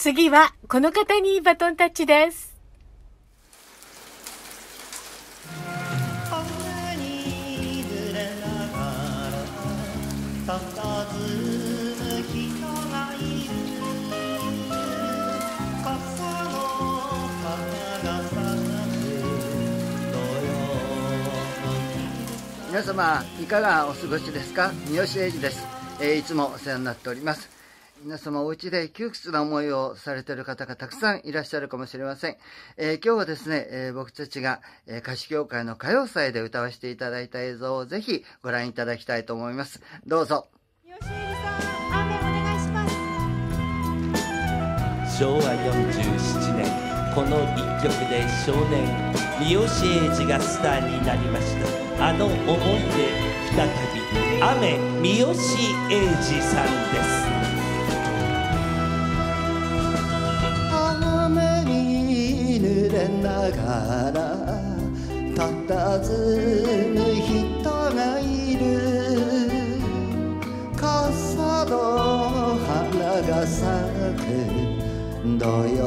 次はこの方にバトンタッチです。皆様いかがお過ごしですか？三好英二です、えー、いつもお世話になっております。皆様お家で窮屈な思いをされている方がたくさんいらっしゃるかもしれません。えー、今日はですね、えー、僕たちが、えー、歌手協会の歌謡祭で歌わせていただいた映像をぜひご覧いただきたいと思います。どうぞ。吉入さん、雨お願いします。昭和47年、この一曲で少年、三好英二がスターになりました。あの思い出再び、雨三好英二さんです。がらたずむ人がいる。傘の花が咲く。土曜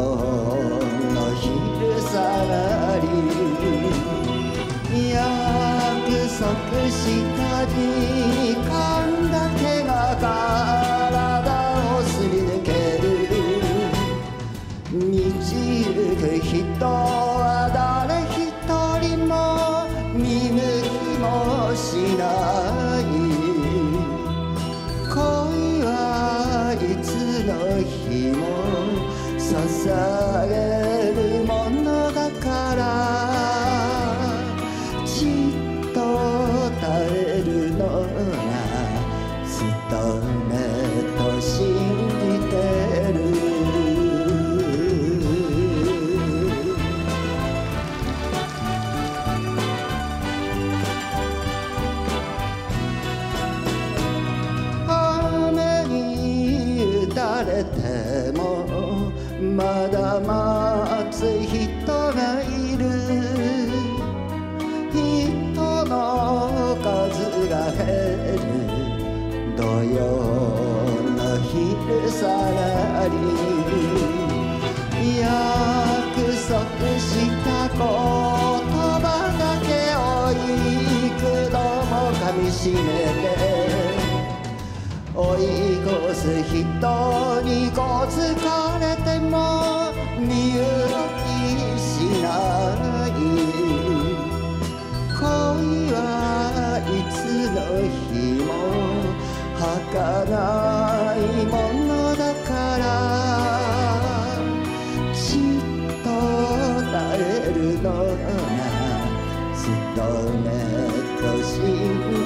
の昼下がり。約束した時間君も支ええる土曜の昼下がり約束した言葉だけを幾度もかみしめて追い越す人にこつかれても身動きしない日も儚いものだからきっと耐えるのが勤めと信じ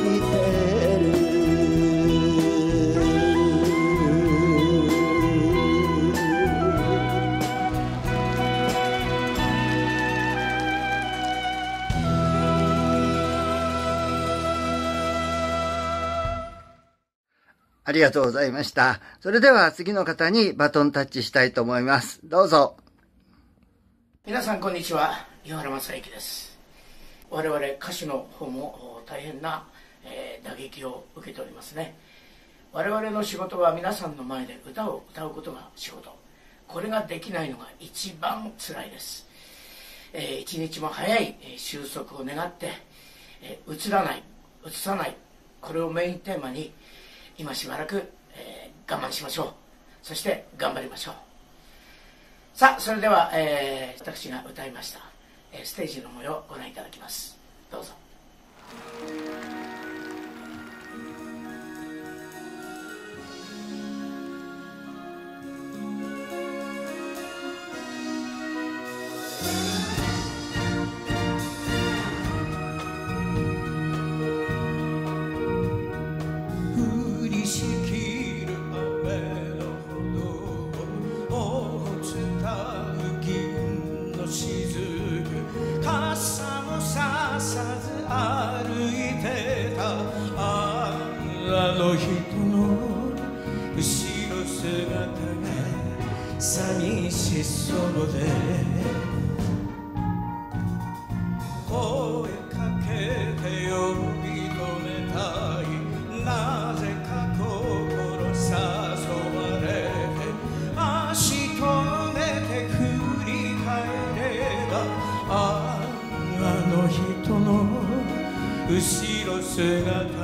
ありがとうございました。それでは次の方にバトンタッチしたいと思います。どうぞ。皆さんこんにちは。井原正幸です。我々歌手の方も大変な、えー、打撃を受けておりますね。我々の仕事は皆さんの前で歌を歌うことが仕事。これができないのが一番辛いです。えー、一日も早い収束を願って、えー、映らない、映さない、これをメインテーマに今しばらく、えー、我慢しましょう。そして頑張りましょう。さあそれでは、えー、私が歌いました、えー、ステージの模様をご覧いただきます。どうぞ。寂しそうで声かけて呼び止めたい。なぜか心誘われて足止めて振り返ればあの人の後ろ姿が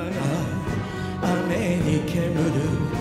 雨に煙る。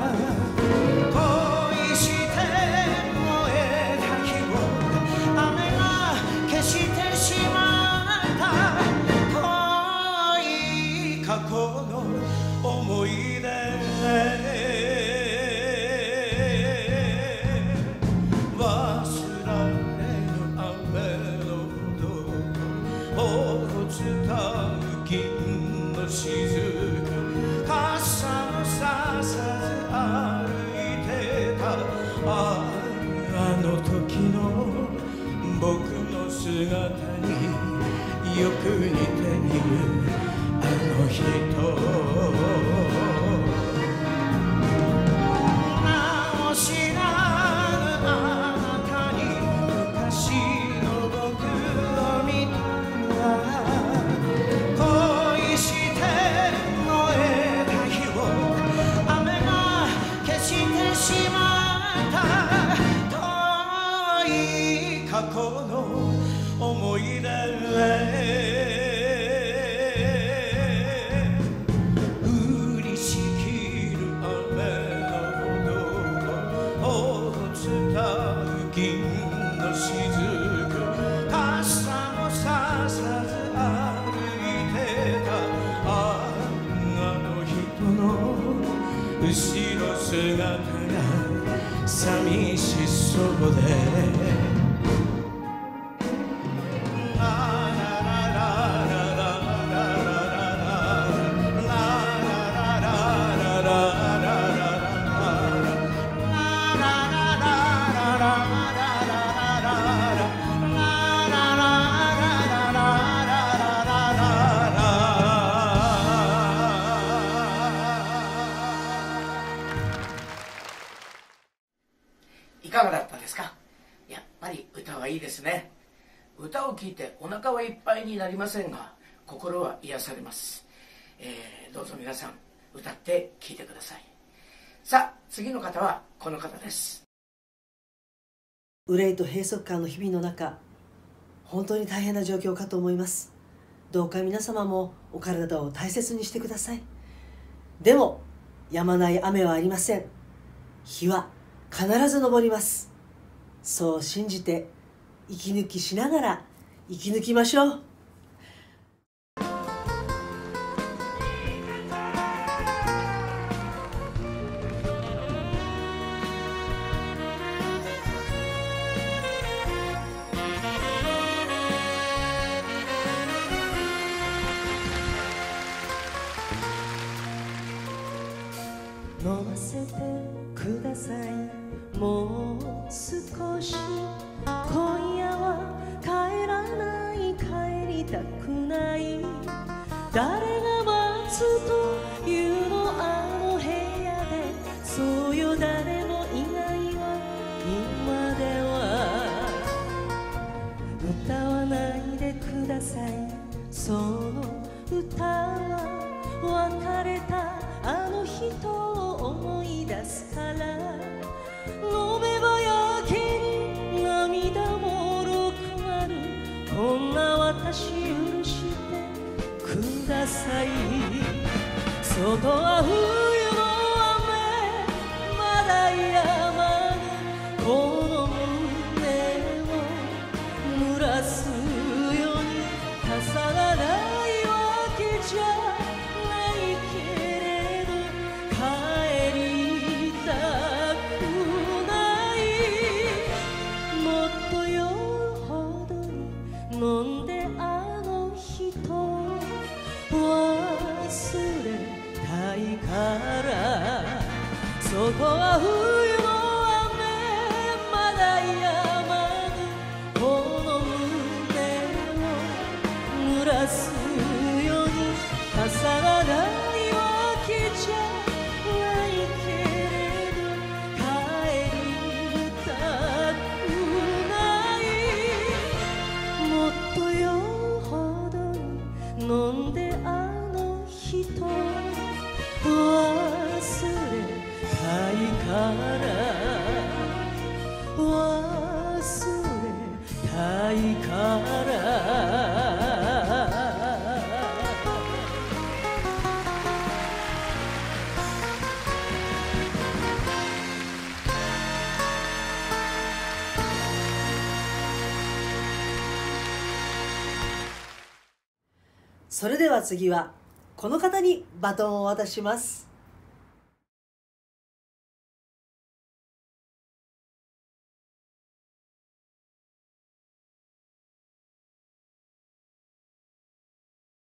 く似ているあの人名を知らぬあなたに昔の僕を見た。恋して燃えた日を雨が消してしまった。遠い過去の思い出そういかがだったですか？やっぱり歌はいいですね。歌を聴いてお腹はいっぱいになりませんが心は癒されます、えーどうぞ皆さん歌って聴いてください。さあ次の方はこの方です。憂いと閉塞感の日々の中本当に大変な状況かと思います。どうか皆様もお体を大切にしてください。でも止まない雨はありません。日は必ず登ります。そう信じて息抜きしながら生き抜きましょう。さい。その歌は別れたあの人を思い出すから。飲めばやけに涙もろくなる。こんな私許してください。外はをそれでは次はこの方にバトンを渡します。